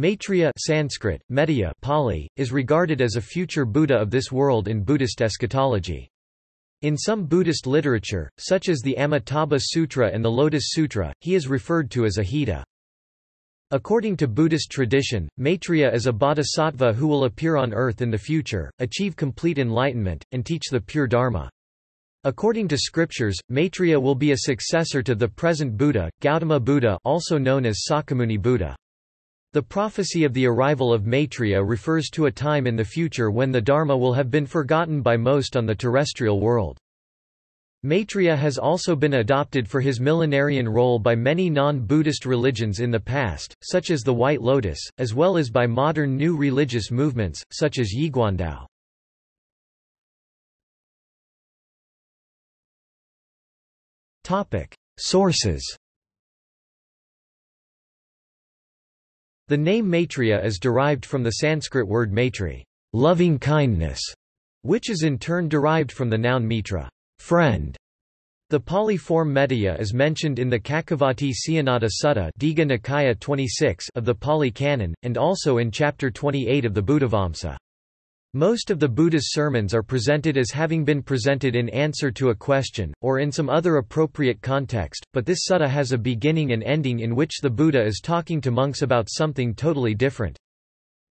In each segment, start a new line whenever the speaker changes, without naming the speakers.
Maitreya Sanskrit, Metteyya Pali, is regarded as a future Buddha of this world in Buddhist eschatology. In some Buddhist literature, such as the Amitabha Sutra and the Lotus Sutra, he is referred to as Ajita. According to Buddhist tradition, Maitreya is a bodhisattva who will appear on earth in the future, achieve complete enlightenment, and teach the pure Dharma. According to scriptures, Maitreya will be a successor to the present Buddha, Gautama Buddha also known as Shakyamuni Buddha. The prophecy of the arrival of Maitreya refers to a time in the future when the Dharma will have been forgotten by most on the terrestrial world. Maitreya has also been adopted for his millenarian role by many non-Buddhist religions in the past, such as the White Lotus, as well as by modern new religious movements, such as Yiguandao. Sources The name Maitreya is derived from the Sanskrit word maitri, loving kindness, which is in turn derived from the noun mitra, friend. The Pali form Metteyya is mentioned in the Cakkavatti Cayanata Sutta Digha Nikaya 26 of the Pali Canon, and also in chapter 28 of the Buddhavamsa. Most of the Buddha's sermons are presented as having been presented in answer to a question, or in some other appropriate context, but this sutta has a beginning and ending in which the Buddha is talking to monks about something totally different.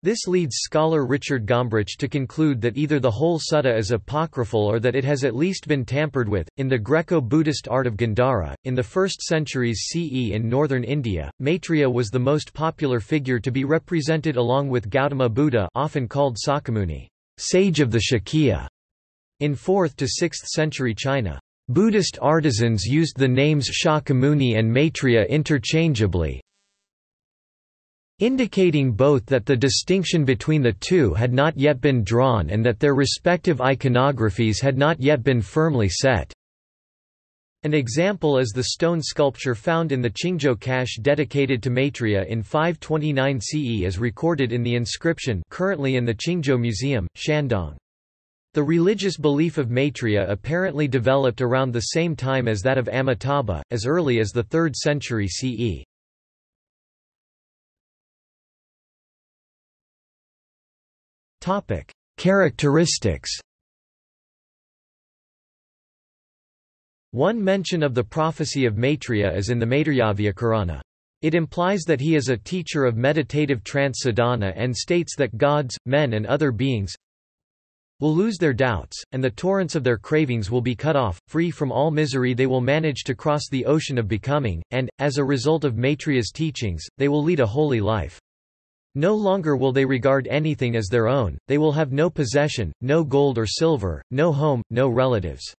This leads scholar Richard Gombrich to conclude that either the whole sutta is apocryphal or that it has at least been tampered with. In the Greco Buddhist art of Gandhara, in the first centuries CE in northern India, Maitreya was the most popular figure to be represented along with Gautama Buddha, often called Shakyamuni, sage of the Shakya. In 4th to 6th century China, Buddhist artisans used the names Shakyamuni and Maitreya interchangeably, indicating both that the distinction between the two had not yet been drawn and that their respective iconographies had not yet been firmly set. An example is the stone sculpture found in the Qingzhou cache dedicated to Maitreya in 529 CE as recorded in the inscription currently in the Qingzhou Museum, Shandong. The religious belief of Maitreya apparently developed around the same time as that of Amitabha, as early as the 3rd century CE. Topic: Characteristics. One mention of the prophecy of Maitreya is in the Maitreyavyakarana. It implies that he is a teacher of meditative trance sadhana and states that gods, men and other beings will lose their doubts, and the torrents of their cravings will be cut off, free from all misery they will manage to cross the ocean of becoming, and, as a result of Maitreya's teachings, they will lead a holy life. No longer will they regard anything as their own, they will have no possession, no gold or silver, no home, no relatives.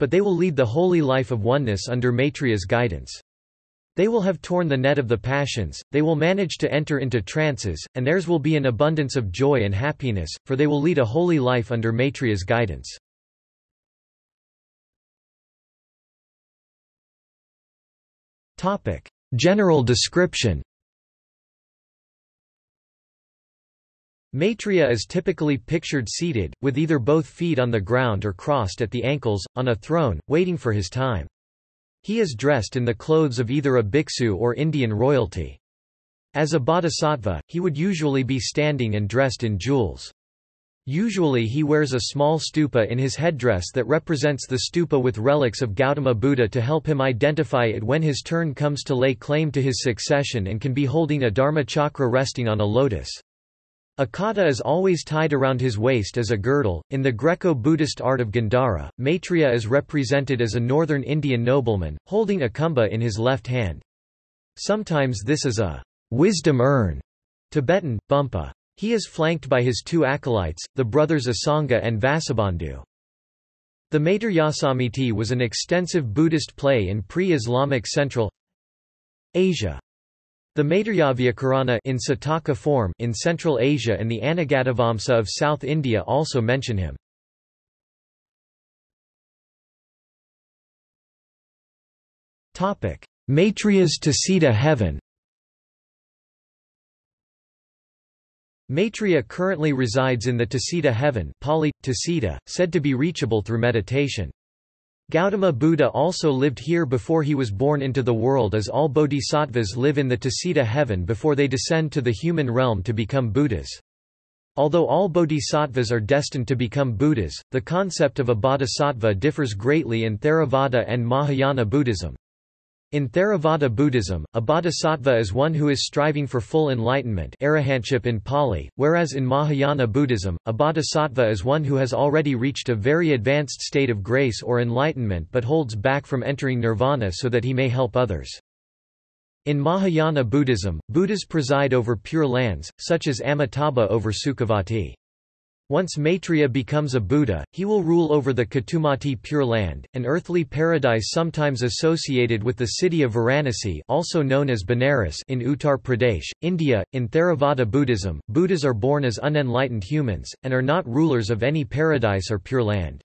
But they will lead the holy life of oneness under Maitreya's guidance. They will have torn the net of the passions, they will manage to enter into trances, and theirs will be an abundance of joy and happiness, for they will lead a holy life under Maitreya's guidance. General description Maitreya is typically pictured seated, with either both feet on the ground or crossed at the ankles, on a throne, waiting for his time. He is dressed in the clothes of either a bhiksu or Indian royalty. As a bodhisattva, he would usually be standing and dressed in jewels. Usually he wears a small stupa in his headdress that represents the stupa with relics of Gautama Buddha to help him identify it when his turn comes to lay claim to his succession and can be holding a dharma chakra resting on a lotus. A kata is always tied around his waist as a girdle. In the Greco-Buddhist art of Gandhara, Maitreya is represented as a northern Indian nobleman, holding a kumbha in his left hand. Sometimes this is a wisdom urn, Tibetan, bumpa. He is flanked by his two acolytes, the brothers Asanga and Vasubandhu. The Maitreyasamiti was an extensive Buddhist play in pre-Islamic Central Asia. The Maitreyavyakarana in Sataka form in Central Asia and the Anagatavamsa of South India also mention him. Topic: Maitreya's Tusita heaven Maitreya currently resides in the Tusita heaven Pali, Tusita, said to be reachable through meditation. Gautama Buddha also lived here before he was born into the world as all bodhisattvas live in the Tusita heaven before they descend to the human realm to become Buddhas. Although all bodhisattvas are destined to become Buddhas, the concept of a bodhisattva differs greatly in Theravada and Mahayana Buddhism. In Theravada Buddhism, a bodhisattva is one who is striving for full enlightenment arahantship in Pali, whereas in Mahayana Buddhism, a bodhisattva is one who has already reached a very advanced state of grace or enlightenment but holds back from entering nirvana so that he may help others. In Mahayana Buddhism, Buddhas preside over pure lands, such as Amitabha over Sukhavati. Once Maitreya becomes a Buddha, he will rule over the Ketumati Pure Land, an earthly paradise sometimes associated with the city of Varanasi also known as Benares in Uttar Pradesh, India. In Theravada Buddhism, Buddhas are born as unenlightened humans, and are not rulers of any paradise or Pure Land.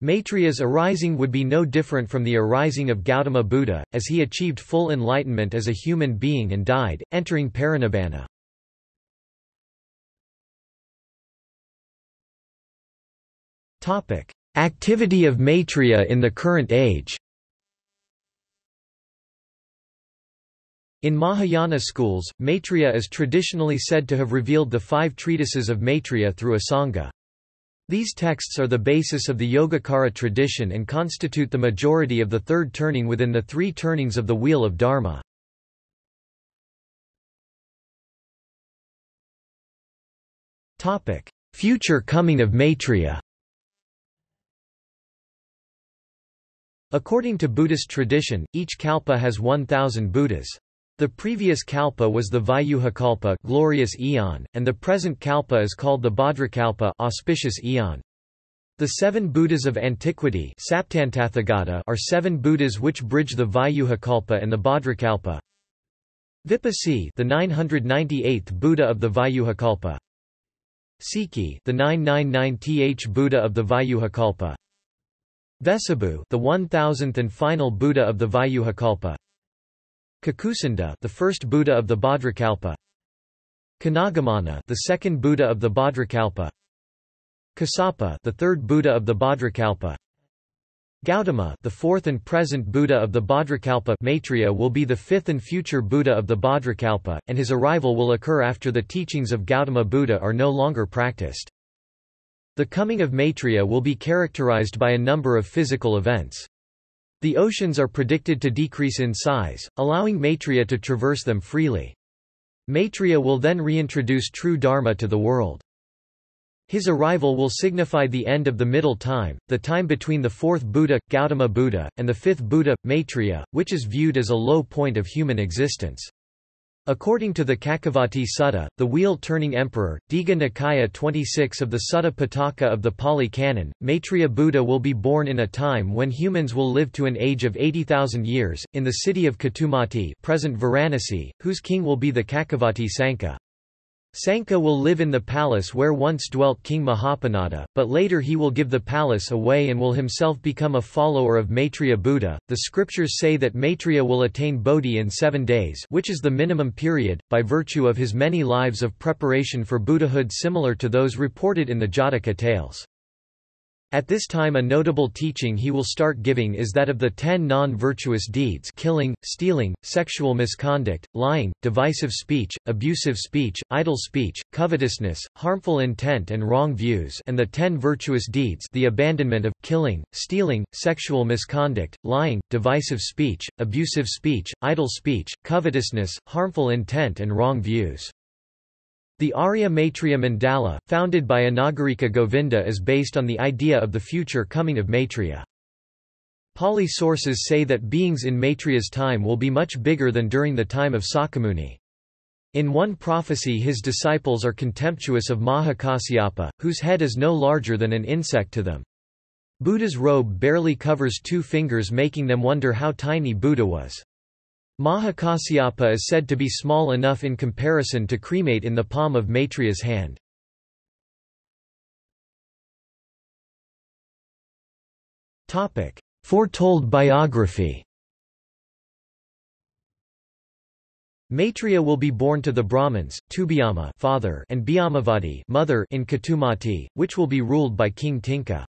Maitreya's arising would be no different from the arising of Gautama Buddha, as he achieved full enlightenment as a human being and died, entering parinibbana. Topic: Activity of Maitreya in the current age. In Mahayana schools, Maitreya is traditionally said to have revealed the five treatises of Maitreya through Asanga. These texts are the basis of the Yogacara tradition and constitute the majority of the third turning within the three turnings of the Wheel of Dharma. Future coming of Maitreya According to Buddhist tradition, each kalpa has 1,000 Buddhas. The previous kalpa was the Vyuhakalpa glorious eon, and the present kalpa is called the Bhadrakalpa auspicious eon. The seven Buddhas of antiquity are seven Buddhas which bridge the Vyuhakalpa and the Bhadrakalpa. Vipassi the 998th Buddha of the Vyuhakalpa. Sikhi the 999th Buddha of the Vyuhakalpa. Vesabhu, the 1000th and final Buddha of the Vyuhakalpa. Kakusanda, the first Buddha of the Bhadrakalpa. Kanagamana, the second Buddha of the Bhadrakalpa. Kassapa, the third Buddha of the Bhadrakalpa. Gautama, the fourth and present Buddha of the Bhadrakalpa Maitreya will be the fifth and future Buddha of the Bhadrakalpa, and his arrival will occur after the teachings of Gautama Buddha are no longer practiced. The coming of Maitreya will be characterized by a number of physical events. The oceans are predicted to decrease in size, allowing Maitreya to traverse them freely. Maitreya will then reintroduce true Dharma to the world. His arrival will signify the end of the middle time, the time between the fourth Buddha, Gautama Buddha, and the fifth Buddha, Maitreya, which is viewed as a low point of human existence. According to the Cakkavatti Sutta, the wheel-turning emperor, Digha Nikaya 26 of the Sutta Pitaka of the Pali Canon, Maitreya Buddha will be born in a time when humans will live to an age of 80,000 years, in the city of Ketumati present Varanasi, whose king will be the Kakavati Sankha. Sankha will live in the palace where once dwelt King Mahapanada, but later he will give the palace away and will himself become a follower of Maitreya Buddha. The scriptures say that Maitreya will attain Bodhi in seven days, which is the minimum period, by virtue of his many lives of preparation for Buddhahood similar to those reported in the Jataka tales. At this time a notable teaching he will start giving is that of the ten non-virtuous deeds killing, stealing, sexual misconduct, lying, divisive speech, abusive speech, idle speech, covetousness, harmful intent and wrong views and the ten virtuous deeds the abandonment of, killing, stealing, sexual misconduct, lying, divisive speech, abusive speech, idle speech, covetousness, harmful intent and wrong views. The Arya Maitreya Mandala, founded by Anagarika Govinda is based on the idea of the future coming of Maitreya. Pali sources say that beings in Maitreya's time will be much bigger than during the time of Shakyamuni. In one prophecy his disciples are contemptuous of Mahakasyapa, whose head is no larger than an insect to them. Buddha's robe barely covers two fingers making them wonder how tiny Buddha was. Mahakasyapa is said to be small enough in comparison to cremate in the palm of Maitreya's hand. Foretold biography Maitreya will be born to the Brahmins, Tubiyama father and Bhyamavati mother in Ketumati, which will be ruled by King Tinka.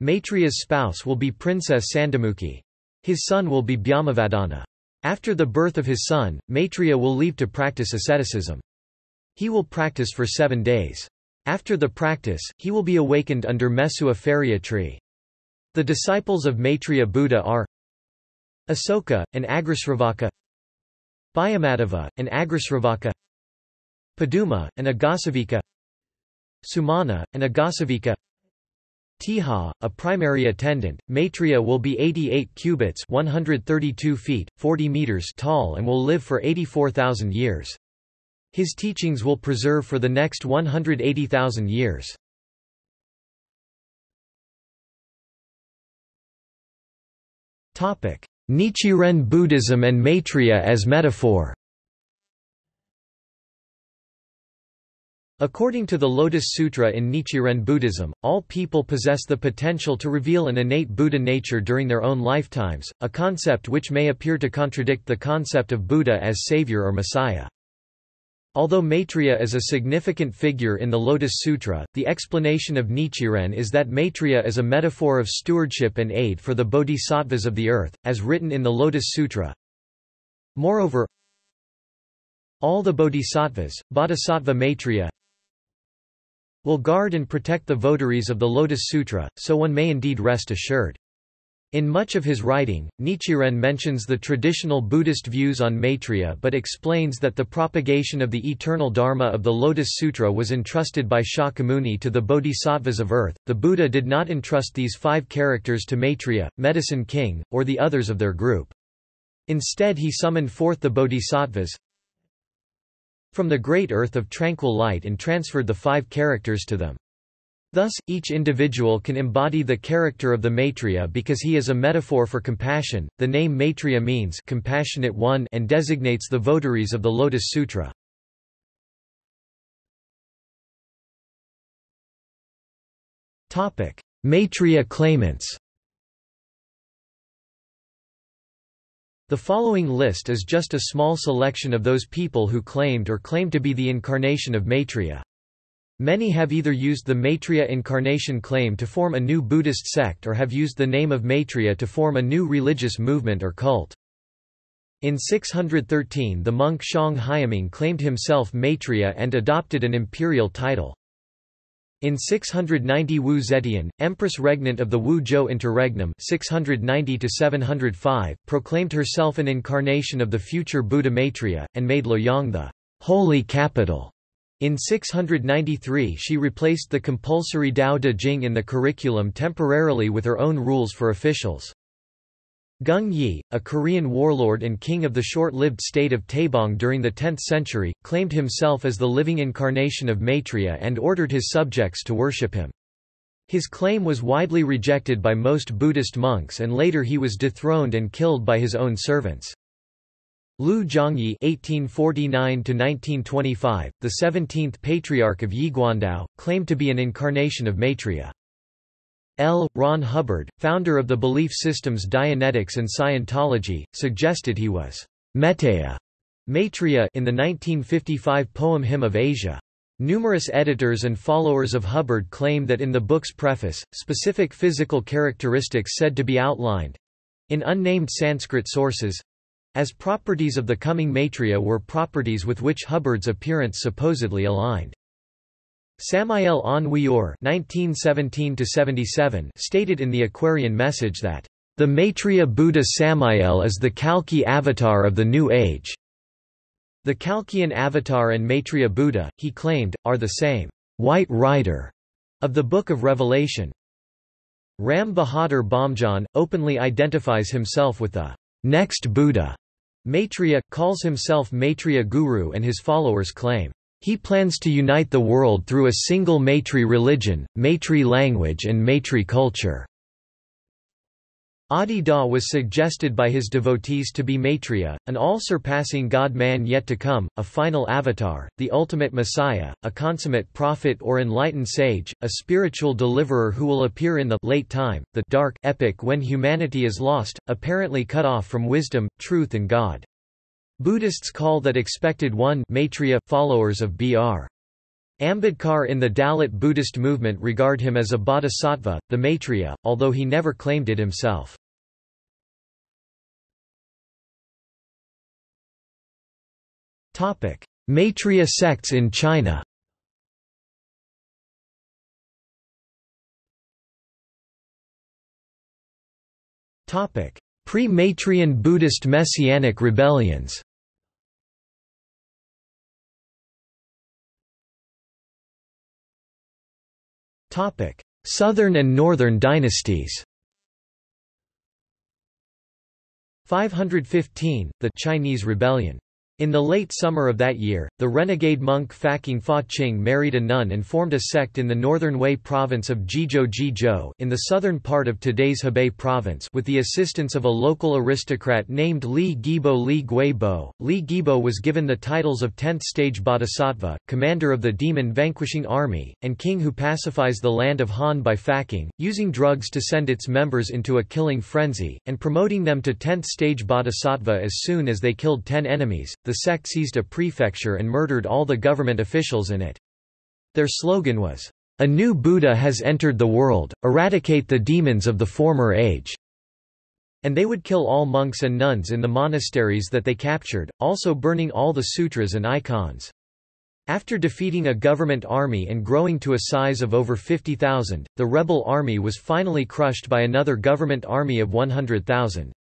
Maitreya's spouse will be Princess Sandamukhi. His son will be Bhyamavadana. After the birth of his son, Maitreya will leave to practice asceticism. He will practice for seven days. After the practice, he will be awakened under Mesua ferrea tree. The disciples of Maitreya Buddha are Asoka, an Agrisravaka Bhyamadeva, an Agrisravaka Paduma, an Agasavika Sumana, an Agasavika Tiha, a primary attendant, Maitreya will be 88 cubits 132 feet, 40 meters tall and will live for 84,000 years. His teachings will preserve for the next 180,000 years. Nichiren Buddhism and Maitreya as metaphor According to the Lotus Sutra in Nichiren Buddhism, all people possess the potential to reveal an innate Buddha nature during their own lifetimes, a concept which may appear to contradict the concept of Buddha as savior or messiah. Although Maitreya is a significant figure in the Lotus Sutra, the explanation of Nichiren is that Maitreya is a metaphor of stewardship and aid for the bodhisattvas of the earth, as written in the Lotus Sutra. Moreover, all the bodhisattvas, Bodhisattva Maitreya, will guard and protect the votaries of the Lotus Sutra, so one may indeed rest assured. In much of his writing, Nichiren mentions the traditional Buddhist views on Maitreya but explains that the propagation of the eternal Dharma of the Lotus Sutra was entrusted by Shakyamuni to the bodhisattvas of earth. The Buddha did not entrust these five characters to Maitreya, Medicine King, or the others of their group. Instead he summoned forth the bodhisattvas, from the great earth of tranquil light and transferred the five characters to them. Thus, each individual can embody the character of the Maitreya because he is a metaphor for compassion. The name Maitreya means compassionate one and designates the votaries of the Lotus Sutra. Topic: Maitreya claimants. The following list is just a small selection of those people who claimed or claim to be the incarnation of Maitreya. Many have either used the Maitreya incarnation claim to form a new Buddhist sect or have used the name of Maitreya to form a new religious movement or cult. In 613 the monk Xiang Haiming claimed himself Maitreya and adopted an imperial title. In 690 Wu Zetian, empress regnant of the Wu Zhou interregnum 690 proclaimed herself an incarnation of the future Buddha Maitreya, and made Luoyang the holy capital. In 693 she replaced the compulsory Dao De Jing in the curriculum temporarily with her own rules for officials. Gung Yi, a Korean warlord and king of the short-lived state of Taebong during the 10th century, claimed himself as the living incarnation of Maitreya and ordered his subjects to worship him. His claim was widely rejected by most Buddhist monks and later he was dethroned and killed by his own servants. Lu Zhongyi (1849–1925), the 17th Patriarch of Yiguandao, claimed to be an incarnation of Maitreya. L. Ron Hubbard, founder of the belief systems Dianetics and Scientology, suggested he was Metteyya Maitreya in the 1955 poem Hymn of Asia. Numerous editors and followers of Hubbard claim that in the book's preface, specific physical characteristics said to be outlined—in unnamed Sanskrit sources—as properties of the coming Maitreya were properties with which Hubbard's appearance supposedly aligned. Samael Aun Weor stated in the Aquarian message that, "...the Maitreya Buddha Samael is the Kalki avatar of the New Age." The Kalkian avatar and Maitreya Buddha, he claimed, are the same white rider of the Book of Revelation. Ram Bahadur Bomjon, openly identifies himself with the next Buddha. Maitreya, calls himself Maitreya Guru and his followers claim he plans to unite the world through a single Maitri religion, Maitri language and Maitri culture. Adi Da was suggested by his devotees to be Maitreya, an all-surpassing God-man yet to come, a final avatar, the ultimate messiah, a consummate prophet or enlightened sage, a spiritual deliverer who will appear in the late time, the dark epic when humanity is lost, apparently cut off from wisdom, truth and God. Buddhists call that expected one Maitreya, followers of Br. Ambedkar in the Dalit Buddhist movement regard him as a bodhisattva, the Maitreya, although he never claimed it himself. Maitreya sects in China Pre-Maitreyan Buddhist Messianic rebellions Southern and Northern dynasties. 515, the Chinese Rebellion in the late summer of that year, the renegade monk Faqing Fa Qing married a nun and formed a sect in the northern Wei province of Jizhou Jizhou in the southern part of today's Hebei province with the assistance of a local aristocrat named Li Guibo Li Guibo. Li Guibo was given the titles of 10th stage bodhisattva, commander of the demon-vanquishing army, and king who pacifies the land of Han by Faqing, using drugs to send its members into a killing frenzy, and promoting them to 10th stage bodhisattva as soon as they killed 10 enemies. The the sect seized a prefecture and murdered all the government officials in it. Their slogan was, "...a new Buddha has entered the world, eradicate the demons of the former age." And they would kill all monks and nuns in the monasteries that they captured, also burning all the sutras and icons. After defeating a government army and growing to a size of over 50,000, the rebel army was finally crushed by another government army of 100,000.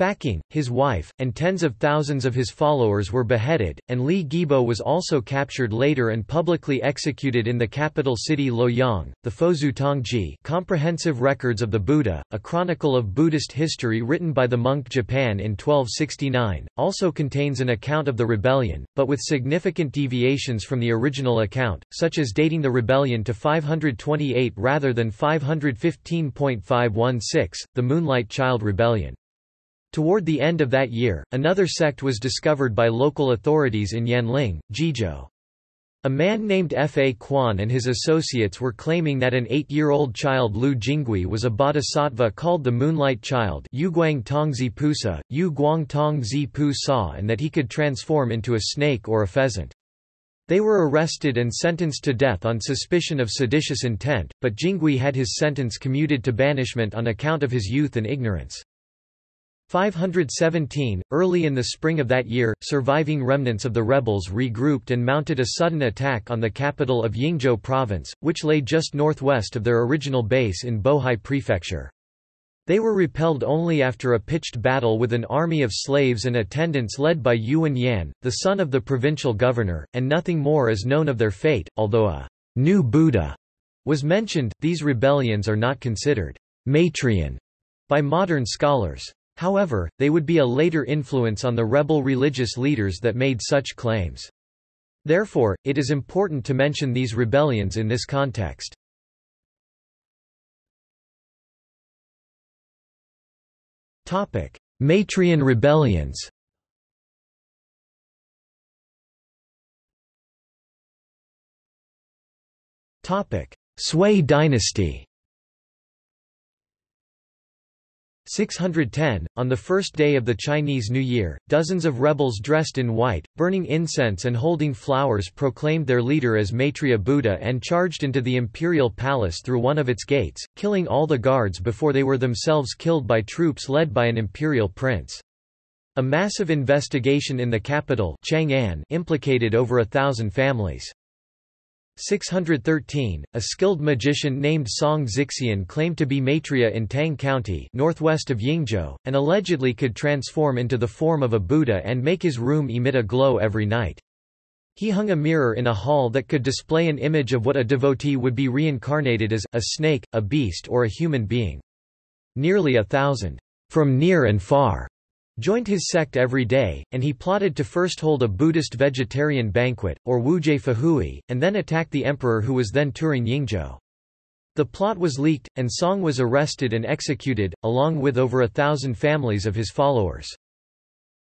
Faqing, his wife, and tens of thousands of his followers were beheaded, and Li Guibo was also captured later and publicly executed in the capital city Luoyang. The Fozu Tongji Comprehensive Records of the Buddha, a chronicle of Buddhist history written by the monk Zhipan in 1269, also contains an account of the rebellion, but with significant deviations from the original account, such as dating the rebellion to 528 rather than 515.516, the Moonlight Child Rebellion. Toward the end of that year, another sect was discovered by local authorities in Yanling, Jizhou. A man named F. A. Quan and his associates were claiming that an eight-year-old child Lu Jingui was a bodhisattva called the Moonlight Child Yu Guang Tongzi Pusa, Yu Guang and that he could transform into a snake or a pheasant. They were arrested and sentenced to death on suspicion of seditious intent, but Jingui had his sentence commuted to banishment on account of his youth and ignorance. 517, early in the spring of that year, surviving remnants of the rebels regrouped and mounted a sudden attack on the capital of Yingzhou province, which lay just northwest of their original base in Bohai prefecture. They were repelled only after a pitched battle with an army of slaves and attendants led by Yuan Yan, the son of the provincial governor, and nothing more is known of their fate, although a new Buddha was mentioned. These rebellions are not considered Maitreyan by modern scholars. However, they would be a later influence on the rebel religious leaders that made such claims. Therefore, it is important to mention these rebellions in this context. Maitreyan rebellions Sui dynasty 610, on the first day of the Chinese New Year, dozens of rebels dressed in white, burning incense and holding flowers proclaimed their leader as Maitreya Buddha and charged into the imperial palace through one of its gates, killing all the guards before they were themselves killed by troops led by an imperial prince. A massive investigation in the capital Chang'an implicated over a thousand families. 613, a skilled magician named Song Zixian claimed to be Maitreya in Tang County northwest of Yingzhou, and allegedly could transform into the form of a Buddha and make his room emit a glow every night. He hung a mirror in a hall that could display an image of what a devotee would be reincarnated as, a snake, a beast or a human being. Nearly a thousand, from near and far, joined his sect every day, and he plotted to first hold a Buddhist vegetarian banquet, or Wujie Fahui, and then attack the emperor who was then touring Yingzhou. The plot was leaked, and Song was arrested and executed, along with over a thousand families of his followers.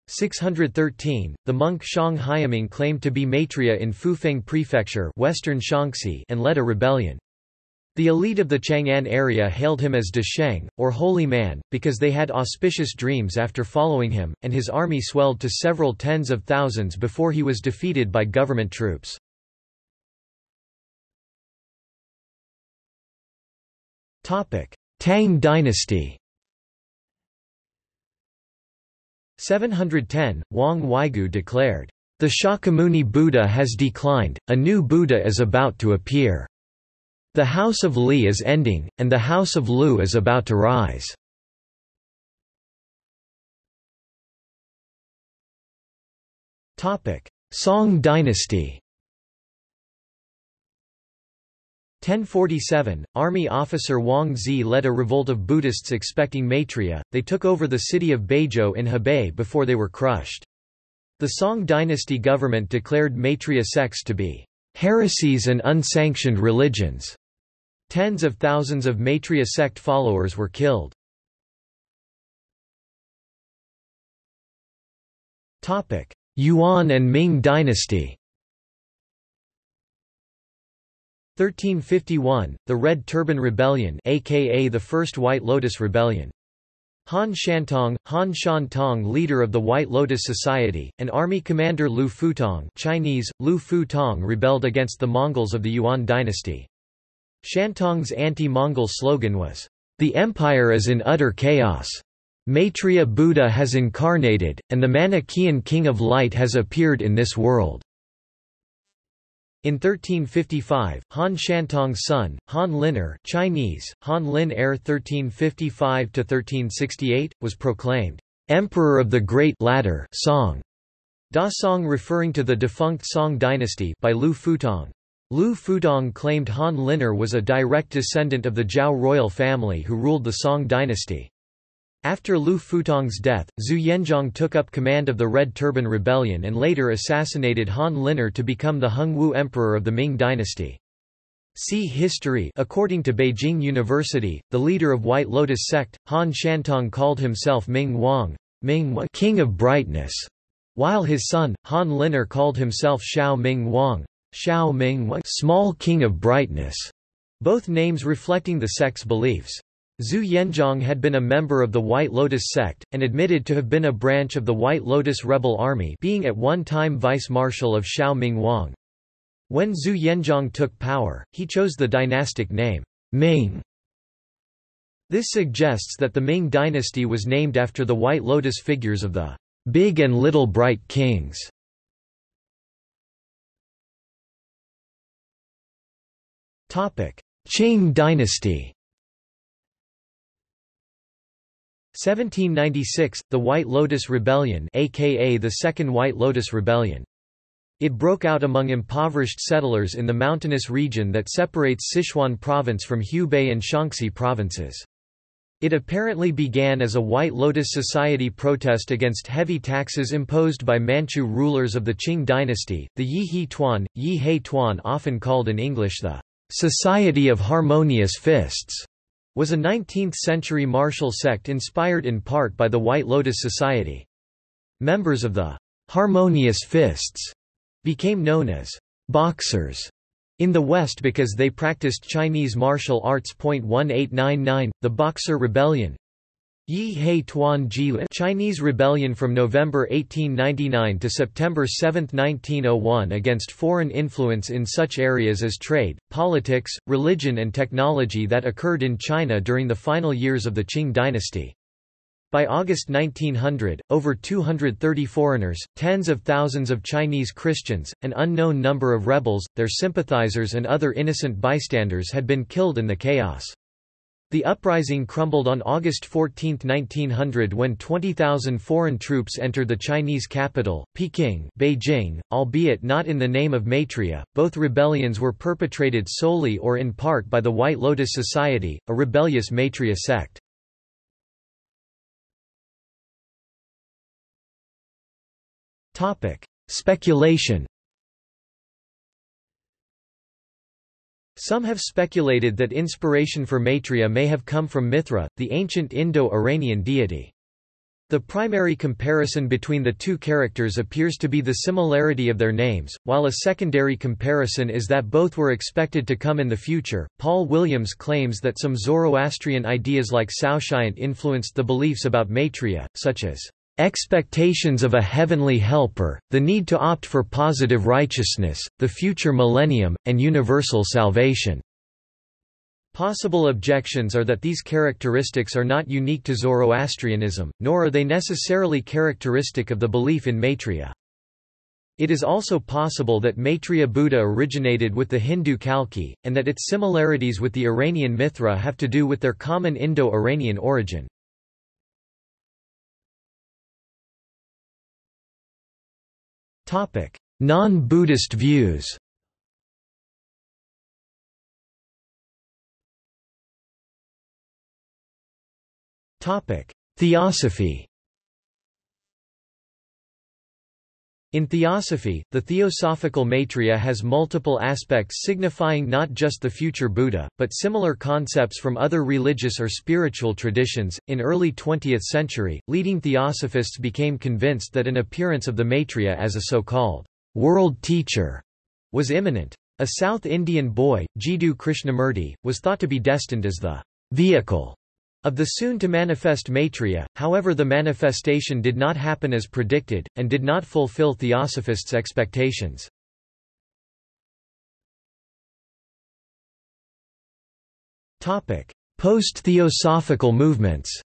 613, the monk Xiang Haiming claimed to be Maitreya in Fufeng Prefecture western Shaanxi and led a rebellion. The elite of the Chang'an area hailed him as Desheng, or Holy Man, because they had auspicious dreams after following him, and his army swelled to several tens of thousands before he was defeated by government troops. Tang dynasty 710, Wang Huaigu declared, "...the Shakyamuni Buddha has declined, a new Buddha is about to appear." The house of Li is ending, and the house of Lu is about to rise." Song dynasty 1047, army officer Wang Zi led a revolt of Buddhists expecting Maitreya, they took over the city of Beijiu in Hebei before they were crushed. The Song dynasty government declared Maitreya sects to be heresies and unsanctioned religions. Tens of thousands of Maitreya sect followers were killed. Yuan and Ming dynasty 1351, the Red Turban Rebellion aka the First White Lotus Rebellion. Han Shantong, Han Shantong leader of the White Lotus Society, and army commander Lu Futong Chinese, Lu Futong rebelled against the Mongols of the Yuan dynasty. Shantong's anti-Mongol slogan was, "...the empire is in utter chaos. Maitreya Buddha has incarnated, and the Manichaean king of light has appeared in this world." In 1355, Han Shantong's son, Han Liner Chinese, Han Lin Air 1355–1368, was proclaimed, "'Emperor of the Great Ladder Song", Da Song referring to the defunct Song dynasty by Lu Futong. Lu Futong claimed Han Liner was a direct descendant of the Zhao royal family who ruled the Song dynasty. After Lu Futong's death, Zhu Yuanzhang took up command of the Red Turban Rebellion and later assassinated Han Liner to become the Hongwu Emperor of the Ming dynasty. See History According to Beijing University, the leader of White Lotus sect, Han Shantong called himself Ming Wang Ming King of Brightness, while his son, Han Liner called himself Xiao Ming Wang Xiao Ming Small King of Brightness, both names reflecting the sect's beliefs. Zhu Yuanzhang had been a member of the White Lotus sect, and admitted to have been a branch of the White Lotus rebel army being at one time vice-marshal of Xiao Ming Wang. When Zhu Yuanzhang took power, he chose the dynastic name, Ming. This suggests that the Ming dynasty was named after the White Lotus figures of the Big and Little Bright Kings. Qing dynasty 1796, the White Lotus Rebellion aka the Second White Lotus Rebellion. It broke out among impoverished settlers in the mountainous region that separates Sichuan province from Hubei and Shaanxi provinces. It apparently began as a White Lotus Society protest against heavy taxes imposed by Manchu rulers of the Qing dynasty, the Yi He Tuan, Yi He Tuan often called in English the Society of Harmonious Fists was a 19th-century martial sect inspired in part by the White Lotus Society. Members of the «harmonious fists» became known as «boxers» in the West because they practiced Chinese martial arts. 1899, the Boxer Rebellion Yi He Tuan Jilin Chinese rebellion from November 1899 to September 7, 1901 against foreign influence in such areas as trade, politics, religion and technology that occurred in China during the final years of the Qing dynasty. By August 1900, over 230 foreigners, tens of thousands of Chinese Christians, an unknown number of rebels, their sympathizers and other innocent bystanders had been killed in the chaos. The uprising crumbled on August 14, 1900 when 20,000 foreign troops entered the Chinese capital, Peking Beijing, albeit not in the name of Maitreya. Both rebellions were perpetrated solely or in part by the White Lotus Society, a rebellious Maitreya sect. Speculation Some have speculated that inspiration for Maitreya may have come from Mithra, the ancient Indo-Iranian deity. The primary comparison between the two characters appears to be the similarity of their names, while a secondary comparison is that both were expected to come in the future. Paul Williams claims that some Zoroastrian ideas like Saoshyant influenced the beliefs about Maitreya, such as Expectations of a heavenly helper, the need to opt for positive righteousness, the future millennium, and universal salvation. Possible objections are that these characteristics are not unique to Zoroastrianism, nor are they necessarily characteristic of the belief in Maitreya. It is also possible that Maitreya Buddha originated with the Hindu Kalki, and that its similarities with the Iranian Mithra have to do with their common Indo-Iranian origin. Non-Buddhist views. Theosophy In Theosophy, the theosophical Maitreya has multiple aspects signifying not just the future Buddha, but similar concepts from other religious or spiritual traditions. In early 20th century, leading theosophists became convinced that an appearance of the Maitreya as a so-called world teacher was imminent. A South Indian boy, Jiddu Krishnamurti, was thought to be destined as the vehicle of the soon-to-manifest Maitreya, however the manifestation did not happen as predicted, and did not fulfill Theosophists' expectations. Post-theosophical movements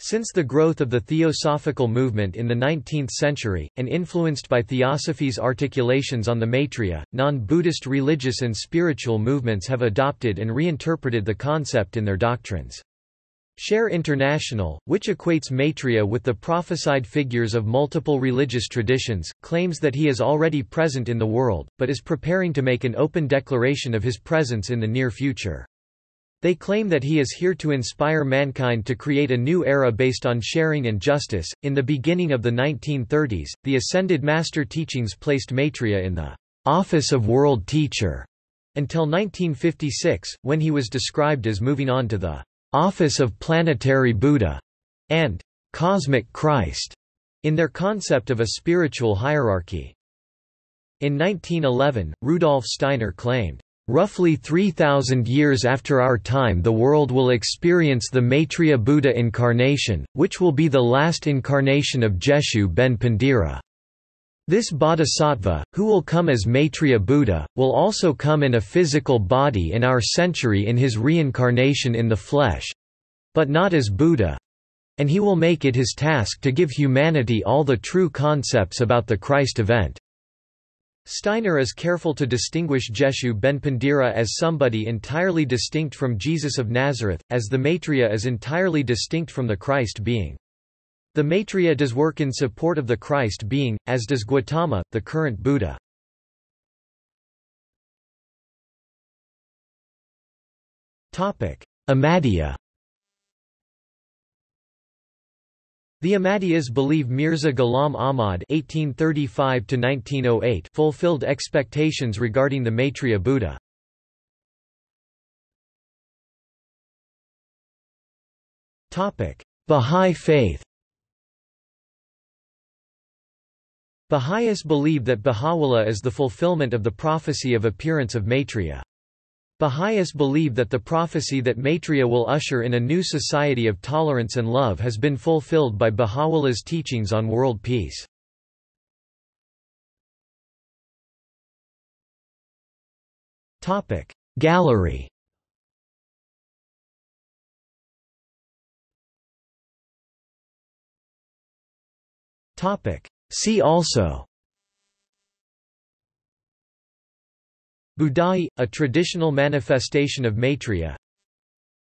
Since the growth of the theosophical movement in the 19th century, and influenced by Theosophy's articulations on the Maitreya, non-Buddhist religious and spiritual movements have adopted and reinterpreted the concept in their doctrines. Share International, which equates Maitreya with the prophesied figures of multiple religious traditions, claims that he is already present in the world, but is preparing to make an open declaration of his presence in the near future. They claim that he is here to inspire mankind to create a new era based on sharing and justice. In the beginning of the 1930s, the Ascended Master teachings placed Maitreya in the office of world teacher until 1956, when he was described as moving on to the office of planetary Buddha and cosmic Christ in their concept of a spiritual hierarchy. In 1911, Rudolf Steiner claimed, Roughly 3,000 years after our time the world will experience the Maitreya Buddha incarnation, which will be the last incarnation of Jeshu ben Pandira. This bodhisattva, who will come as Maitreya Buddha, will also come in a physical body in our century in his reincarnation in the flesh—but not as Buddha. And he will make it his task to give humanity all the true concepts about the Christ event. Steiner is careful to distinguish Jeshu ben Pandira as somebody entirely distinct from Jesus of Nazareth, as the Maitreya is entirely distinct from the Christ being. The Maitreya does work in support of the Christ being, as does Gautama, the current Buddha. Ahmadiyya The Ahmadiyas believe Mirza Ghulam Ahmad (1835–1908) fulfilled expectations regarding the Maitreya Buddha. Topic: Bahá'í Faith. Baha'is believe that Baha'u'llah is the fulfillment of the prophecy of appearance of Maitreya. Baha'is believe that the prophecy that Maitreya will usher in a new society of tolerance and love has been fulfilled by Baha'u'llah's teachings on world peace. Gallery See also Budai, a traditional manifestation of Maitreya.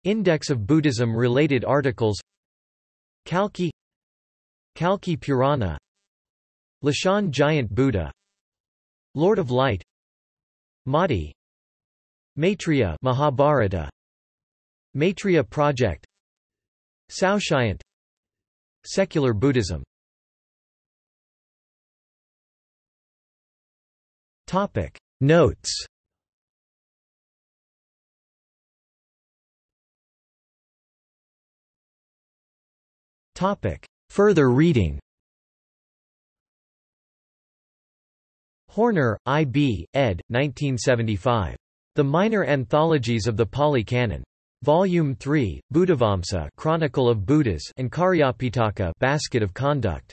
Index of Buddhism-related articles. Kalki. Kalki Purana. Leshan Giant Buddha. Lord of Light. Mahdi. Maitreya Mahabharata. Maitreya Project. Saoshyant Secular Buddhism Notes. Further reading Horner, I. B., ed. 1975. The Minor Anthologies of the Pali Canon. Volume 3, Buddhavamsa Chronicle of Buddhas and Cariyapitaka Basket of Conduct.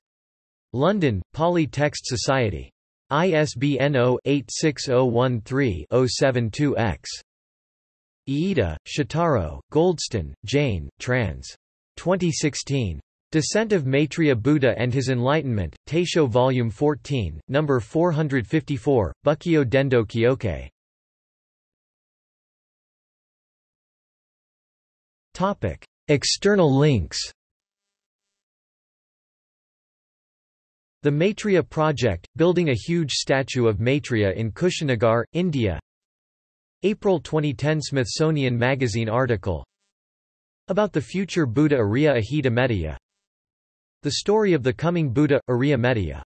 London, Pali Text Society. ISBN 0-86013-072-X. Iida, Shotaro, Goldston, Jane, trans. 2016. Descent of Maitreya Buddha and His Enlightenment, Taisho Volume 14, No. 454, Bukkyo Dendo Kyokai. External links The Maitreya Project, building a huge statue of Maitreya in Kushinagar, India. April 2010 Smithsonian Magazine article. About the future Buddha Arya Ajita The story of the coming Buddha, Arya Metteyya